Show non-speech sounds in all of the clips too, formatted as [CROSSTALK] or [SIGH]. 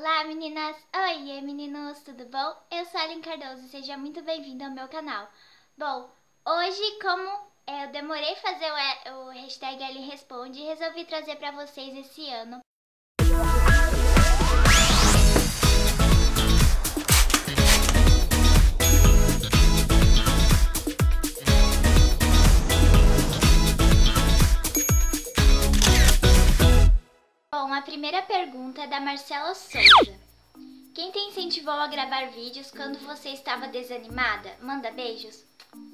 Olá meninas! Oi, meninos, tudo bom? Eu sou a Aline Cardoso e seja muito bem-vindo ao meu canal. Bom, hoje como eu demorei fazer o, o hashtag Ellen Responde, resolvi trazer para vocês esse ano Bom, a primeira pergunta é da Marcela Souza. Quem te incentivou a gravar vídeos quando você estava desanimada? Manda beijos.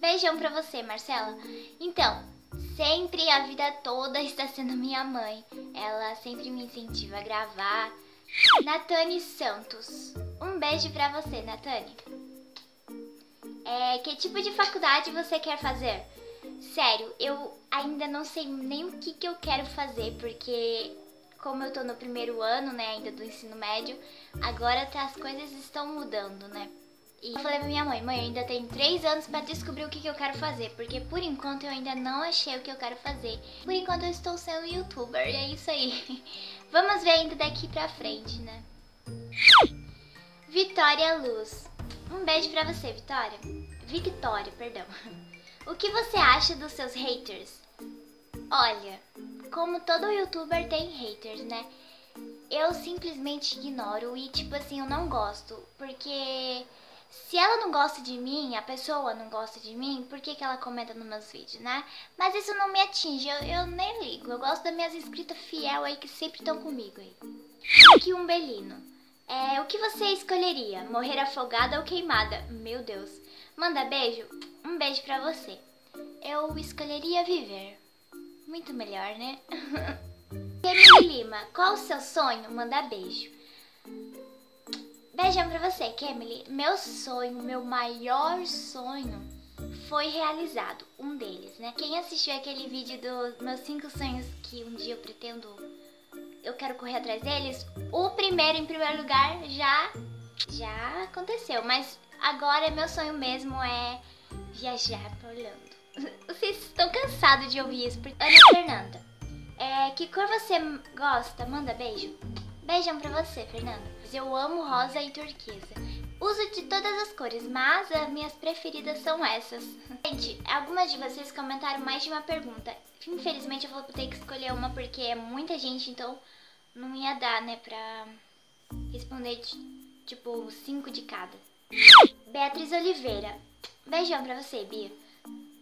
Beijão pra você, Marcela. Então, sempre a vida toda está sendo minha mãe. Ela sempre me incentiva a gravar. Natane Santos. Um beijo pra você, Natane. É, que tipo de faculdade você quer fazer? Sério, eu ainda não sei nem o que, que eu quero fazer, porque como eu tô no primeiro ano, né, ainda do ensino médio, agora tá, as coisas estão mudando, né? E eu falei pra minha mãe, mãe, eu ainda tenho três anos para descobrir o que, que eu quero fazer, porque por enquanto eu ainda não achei o que eu quero fazer. Por enquanto eu estou sendo youtuber, e é isso aí. [LAUGHS] Vamos ver ainda daqui pra frente, né? Vitória Luz. Um beijo pra você, Vitória. Victória, perdão. [LAUGHS] O que você acha dos seus haters? Olha, como todo youtuber tem haters, né? Eu simplesmente ignoro e, tipo assim, eu não gosto. Porque se ela não gosta de mim, a pessoa não gosta de mim, por que, que ela comenta nos meus vídeos, né? Mas isso não me atinge, eu, eu nem ligo. Eu gosto das minhas inscritas fiel aí que sempre estão comigo aí. Aqui um belino. É, o que você escolheria? Morrer afogada ou queimada? Meu Deus. Manda beijo? Um beijo pra você. Eu escolheria viver. Muito melhor, né? [LAUGHS] Kemily Lima, qual o seu sonho? Manda beijo. Beijão pra você, Kemily. Meu sonho, meu maior sonho foi realizado. Um deles, né? Quem assistiu aquele vídeo dos meus cinco sonhos que um dia eu pretendo... Eu quero correr atrás deles. O primeiro, em primeiro lugar, já... Já aconteceu. Mas agora meu sonho mesmo é viajar pra Orlando. Vocês estão cansados de ouvir isso. Ana Fernanda, é, que cor você gosta? Manda beijo. Beijão pra você, Fernanda. Eu amo rosa e turquesa. Uso de todas as cores, mas as minhas preferidas são essas. Gente, algumas de vocês comentaram mais de uma pergunta. Infelizmente eu vou ter que escolher uma porque é muita gente, então não ia dar, né, pra responder, tipo, cinco de cada. Beatriz Oliveira. Beijão pra você, Bia.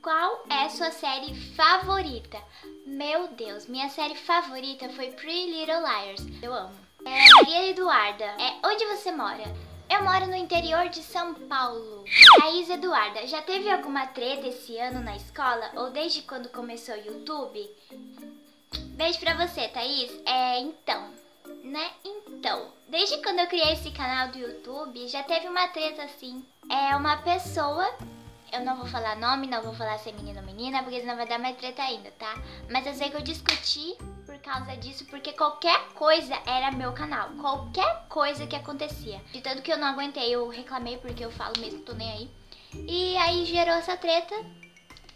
Qual é sua série favorita? Meu Deus, minha série favorita foi Pretty Little Liars. Eu amo. É, Maria Eduarda, é, onde você mora? Eu moro no interior de São Paulo. Thaís Eduarda, já teve alguma treta esse ano na escola ou desde quando começou o YouTube? Beijo pra você, Thaís. É, então, né? Então, desde quando eu criei esse canal do YouTube, já teve uma treta assim. É uma pessoa eu não vou falar nome, não vou falar se é menino ou menina, porque senão vai dar mais treta ainda, tá? Mas eu sei que eu discuti por causa disso, porque qualquer coisa era meu canal. Qualquer coisa que acontecia. De tanto que eu não aguentei, eu reclamei porque eu falo mesmo, tô nem aí. E aí gerou essa treta.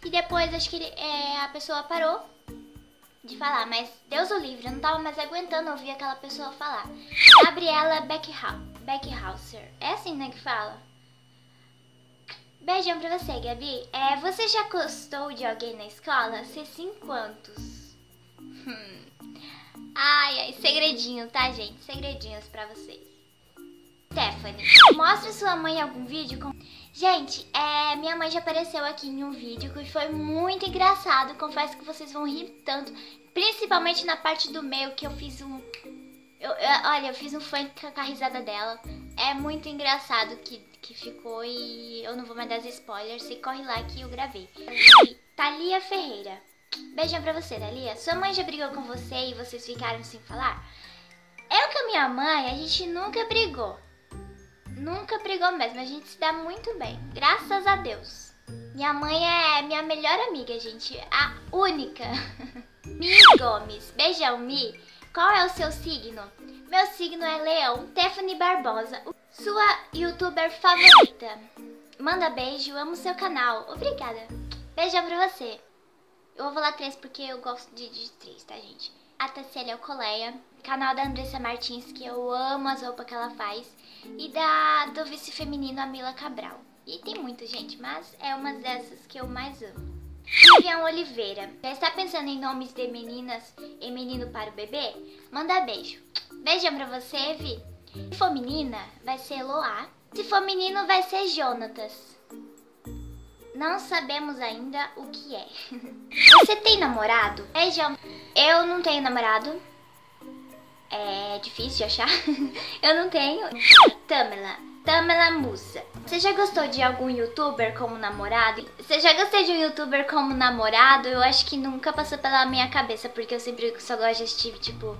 E depois acho que é, a pessoa parou de falar, mas Deus o livre, eu não tava mais aguentando ouvir aquela pessoa falar. Gabriela Beckhauser. É assim, né, que fala? Beijão pra você, Gabi. É, você já gostou de alguém na escola? Se sim, quantos? Hum. Ai, ai, segredinho, tá, gente? Segredinhos pra vocês. Stephanie, mostra sua mãe algum vídeo com... Gente, é, minha mãe já apareceu aqui em um vídeo que foi muito engraçado. Confesso que vocês vão rir tanto. Principalmente na parte do meio que eu fiz um... Eu, eu, olha, eu fiz um funk com a risada dela. É muito engraçado que que ficou e eu não vou mais dar spoilers. Você corre lá que eu gravei. E Thalia Ferreira. Beijão pra você, Thalia. Sua mãe já brigou com você e vocês ficaram sem falar? Eu com a minha mãe, a gente nunca brigou. Nunca brigou mesmo, a gente se dá muito bem. Graças a Deus. Minha mãe é minha melhor amiga, gente. A única. [LAUGHS] Mi Gomes. Beijão, Mi. Qual é o seu signo? Meu signo é Leão. Stephanie Barbosa. Sua youtuber favorita. Manda beijo, amo seu canal. Obrigada. Beijão pra você. Eu vou falar três porque eu gosto de, de três, tá, gente? A Tassiela Alcoleia. canal da Andressa Martins, que eu amo as roupas que ela faz, e da do vice feminino, a Mila Cabral. E tem muito, gente, mas é uma dessas que eu mais amo. Vivian Oliveira, já está pensando em nomes de meninas e menino para o bebê? Manda beijo. Beijão pra você, Vi. Se for menina, vai ser Loá. Se for menino, vai ser Jonatas. Não sabemos ainda o que é. [LAUGHS] Você tem namorado? Beijão. Eu não tenho namorado. É difícil de achar. [LAUGHS] Eu não tenho. Tamela. Tamela Musa. Você já gostou de algum youtuber como namorado? Você já gostou de um youtuber como namorado? Eu acho que nunca passou pela minha cabeça, porque eu sempre só gosto de assistir, tipo,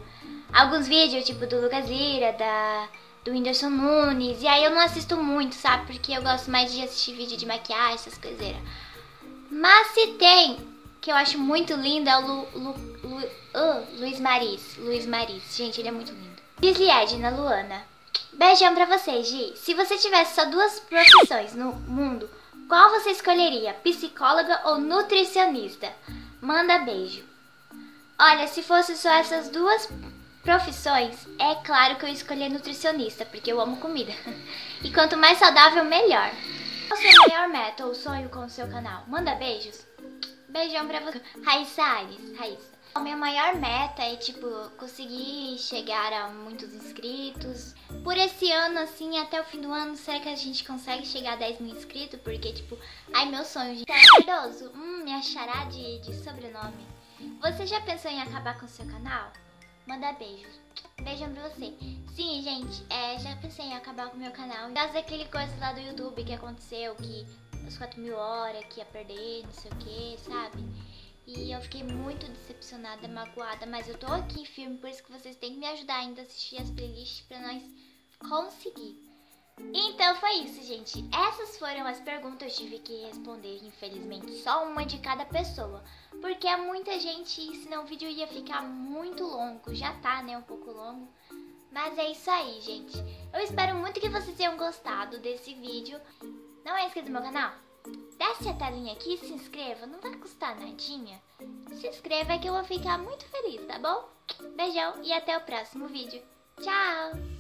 alguns vídeos, tipo, do Lucas Lira, da, do Whindersson Nunes. E aí eu não assisto muito, sabe? Porque eu gosto mais de assistir vídeo de maquiagem, essas coisas. Mas se tem, que eu acho muito lindo, é o Lu, Lu, Lu, Luiz Maris. Luiz Maris. Gente, ele é muito lindo. Gisli Edna Luana. Beijão pra você, Gi. Se você tivesse só duas profissões no mundo, qual você escolheria? Psicóloga ou nutricionista? Manda beijo. Olha, se fosse só essas duas profissões, é claro que eu escolhi nutricionista, porque eu amo comida. [LAUGHS] E quanto mais saudável, melhor. Qual o seu maior meta ou sonho com o seu canal? Manda beijos. Beijão pra você. Raíssa Aires. Raíssa. A minha maior meta é, tipo, conseguir chegar a muitos inscritos. Por esse ano, assim, até o fim do ano, será que a gente consegue chegar a 10 mil inscritos? Porque, tipo, ai, meu sonho, gente. Cardoso, hum, me achará de, de sobrenome. Você já pensou em acabar com o seu canal? Manda beijos. Beijão pra você. Sim, gente, é, já pensei em acabar com o meu canal. Por causa daquele coisa lá do YouTube que aconteceu, que as 4 mil horas que ia perder, não sei o que, sabe? E eu fiquei muito decepcionada, magoada, mas eu tô aqui firme, por isso que vocês têm que me ajudar ainda a assistir as playlists pra nós conseguir. Então foi isso, gente. Essas foram as perguntas eu tive que responder, infelizmente, só uma de cada pessoa. Porque é muita gente e senão o vídeo ia ficar muito longo. Já tá, né, um pouco longo. Mas é isso aí, gente. Eu espero muito que vocês tenham gostado desse vídeo. Não é inscrito no meu canal? Desce a telinha aqui e se inscreva, não vai custar nadinha. Se inscreva que eu vou ficar muito feliz, tá bom? Beijão e até o próximo vídeo. Tchau!